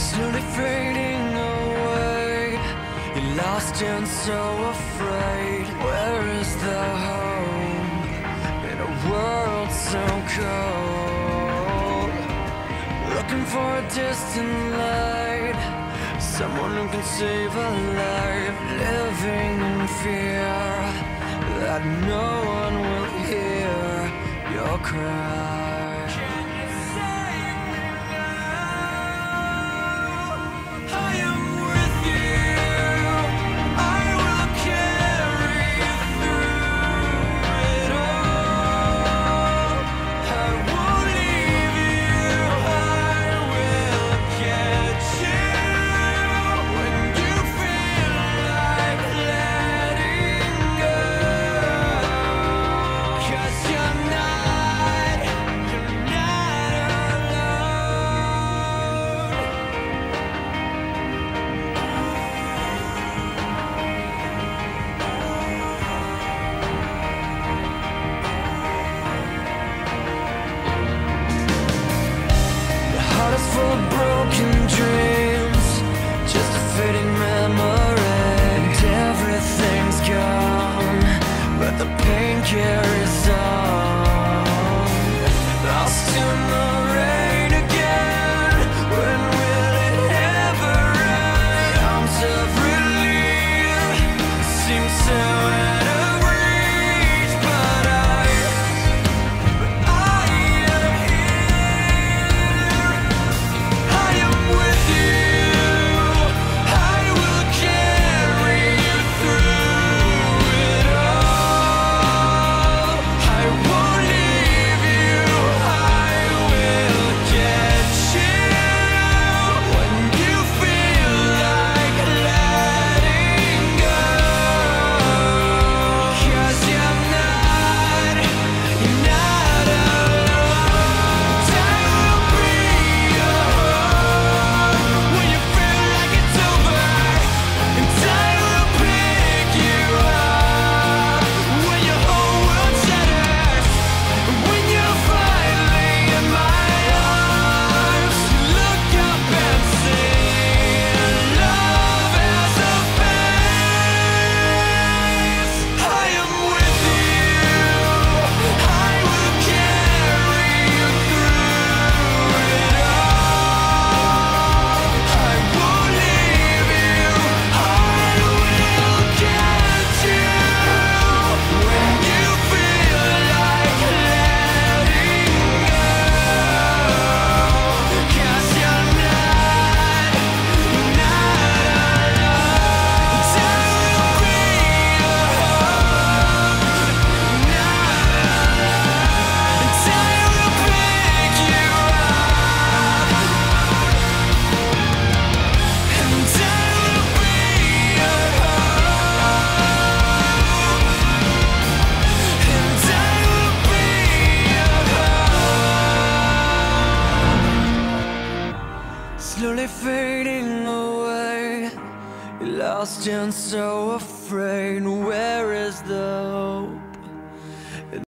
slowly fading away. You're lost and so afraid. Where is the home in a world so cold? Looking for a distant light, someone who can save a life. Living in fear that no one will hear your cry. broken dreams. slowly fading away. Lost and so afraid, where is the hope?